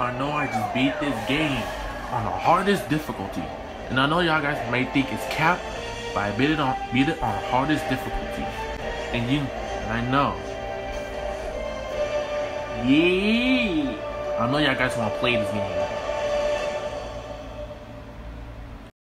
I know I just beat this game on the hardest difficulty. And I know y'all guys may think it's cap, but I beat it on beat it on hardest difficulty. And you and I know. Yeah. I know y'all guys wanna play this game.